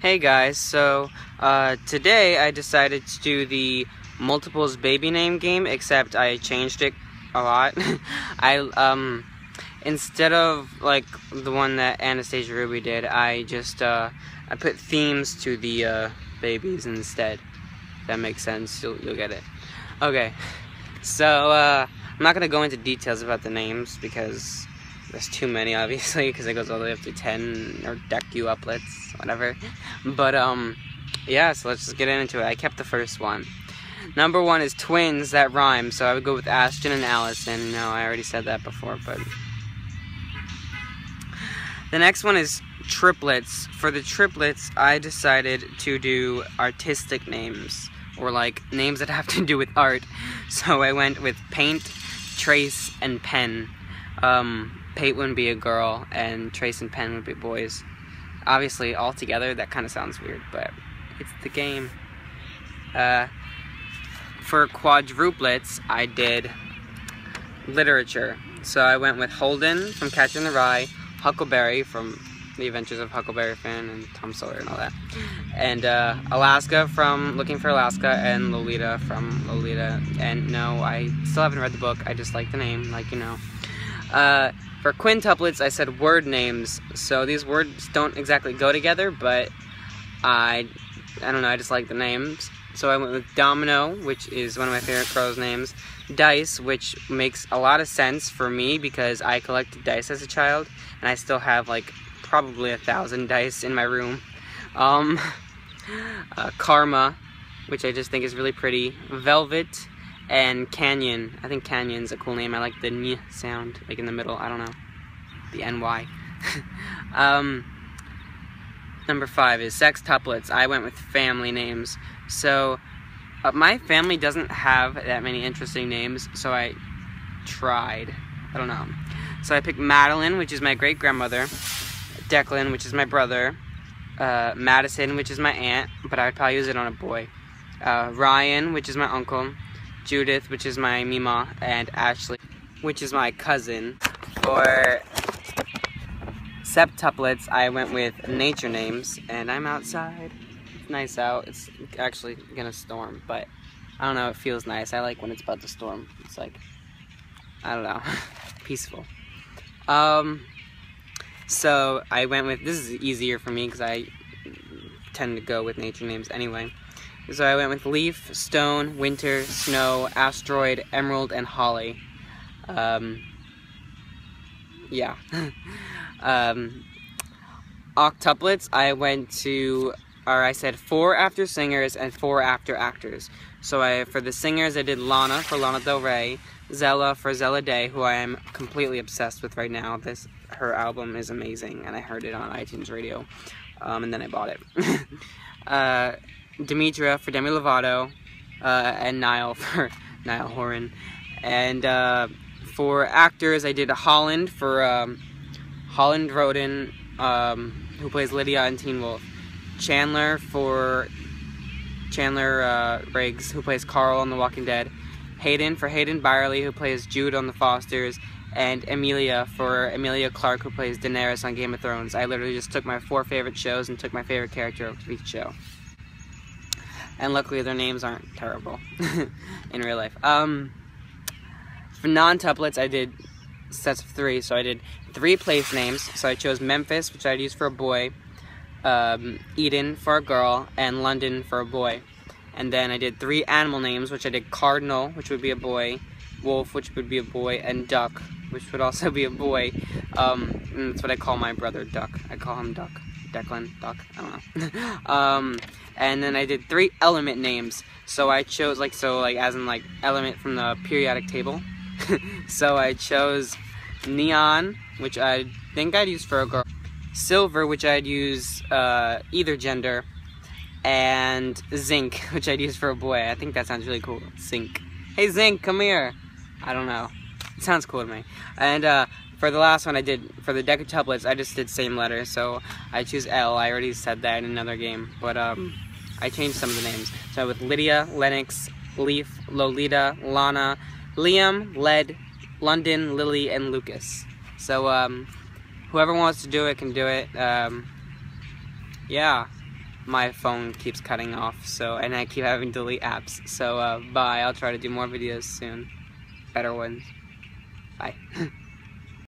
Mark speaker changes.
Speaker 1: Hey guys, so uh, today I decided to do the multiples baby name game, except I changed it a lot. I um instead of like the one that Anastasia Ruby did, I just uh, I put themes to the uh, babies instead. that makes sense. You'll you'll get it. Okay, so uh, I'm not gonna go into details about the names because there's too many, obviously, because it goes all the way up to 10 or decuplets, whatever. But, um, yeah, so let's just get into it. I kept the first one. Number one is twins that rhyme, so I would go with Ashton and Allison. No, I already said that before, but. The next one is triplets. For the triplets, I decided to do artistic names, or like names that have to do with art. So I went with paint, trace, and pen. Um, Pate wouldn't be a girl and Trace and Penn would be boys. Obviously, all together, that kind of sounds weird, but it's the game. Uh, for quadruplets, I did literature. So I went with Holden from Catcher in the Rye, Huckleberry from The Adventures of Huckleberry Finn and Tom Sawyer and all that, and uh, Alaska from Looking for Alaska, and Lolita from Lolita. And no, I still haven't read the book. I just like the name, like you know. Uh, for quintuplets, I said word names. So these words don't exactly go together, but I, I don't know, I just like the names. So I went with Domino, which is one of my favorite crow's names. Dice, which makes a lot of sense for me because I collected dice as a child, and I still have like probably a thousand dice in my room. Um, uh, Karma, which I just think is really pretty. Velvet, and Canyon. I think Canyon's a cool name. I like the ny sound, like in the middle. I don't know. The NY. um, number five is sextuplets. I went with family names. So, uh, my family doesn't have that many interesting names, so I tried. I don't know. So I picked Madeline, which is my great grandmother, Declan, which is my brother, uh, Madison, which is my aunt, but I would probably use it on a boy, uh, Ryan, which is my uncle, Judith, which is my Mima, and Ashley, which is my cousin. For septuplets, I went with nature names, and I'm outside. It's nice out. It's actually gonna storm, but I don't know, it feels nice. I like when it's about to storm. It's like, I don't know, peaceful. Um, so I went with, this is easier for me because I tend to go with nature names anyway. So I went with Leaf, Stone, Winter, Snow, Asteroid, Emerald, and Holly. Um, yeah. um, octuplets, I went to, or I said four after singers and four after actors. So I, for the singers, I did Lana for Lana Del Rey, Zella for Zella Day, who I am completely obsessed with right now. This her album is amazing, and I heard it on iTunes Radio, um, and then I bought it. uh, Demetria for Demi Lovato, uh, and Niall for Niall Horan. And uh, for actors, I did Holland for um, Holland Roden, um, who plays Lydia in Teen Wolf. Chandler for Chandler uh, Riggs, who plays Carl on The Walking Dead. Hayden for Hayden Byerly, who plays Jude on The Fosters. And Emilia for Emilia Clarke, who plays Daenerys on Game of Thrones. I literally just took my four favorite shows and took my favorite character of each show and luckily their names aren't terrible in real life. Um, for non-tuplets, I did sets of three, so I did three place names. So I chose Memphis, which I'd use for a boy, um, Eden for a girl, and London for a boy. And then I did three animal names, which I did Cardinal, which would be a boy, Wolf, which would be a boy, and Duck, which would also be a boy. Um, that's what I call my brother, Duck. I call him Duck. Declan, Doc, I don't know. um, and then I did three element names. So I chose like so like as in like element from the periodic table. so I chose neon, which I think I'd use for a girl. Silver, which I'd use uh, either gender, and zinc, which I'd use for a boy. I think that sounds really cool. Zinc. Hey Zinc, come here. I don't know. It sounds cool to me. And uh, for the last one I did, for the deck of decatuplets, I just did same letter, so I choose L. I already said that in another game, but um, I changed some of the names. So with Lydia, Lennox, Leaf, Lolita, Lana, Liam, Led, London, Lily, and Lucas. So um, whoever wants to do it can do it. Um, yeah. my phone keeps cutting off, so and I keep having to delete apps. So uh, bye. I'll try to do more videos soon. Better ones. Bye.